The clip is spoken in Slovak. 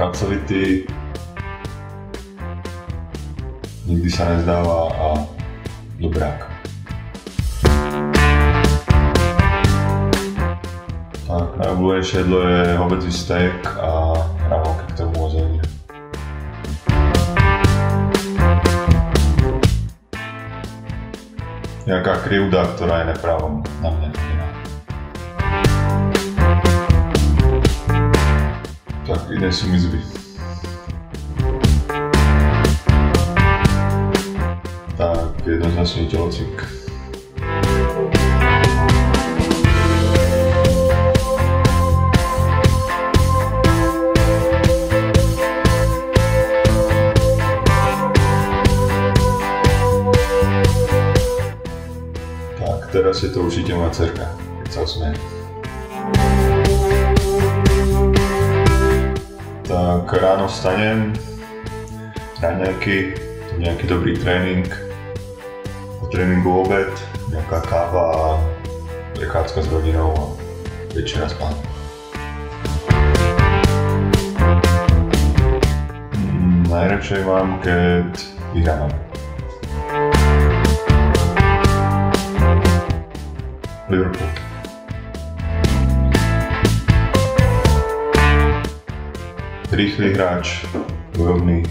pracovitý, nikdy sa nezdáva a dobrák. Tak, najobľúbenejšie jedlo je hovedzí steak a hranolky k tomu ozenie. Nejaká krivda, ktorá je nepravom na mne. Tak iné sú mi zby. Tak jednoznačne telocvik. Tak, teraz je to určite moja cerka, keď sa osmie. Tak ráno vstanem, raňajky, nejaký dobrý tréning, po tréningu obed, nejaká káva a prechádzka s rodinou a večera spánok. Mm, najradšej mám, keď vyhrávame. Liverpool. Rýchly hráč, bojovný,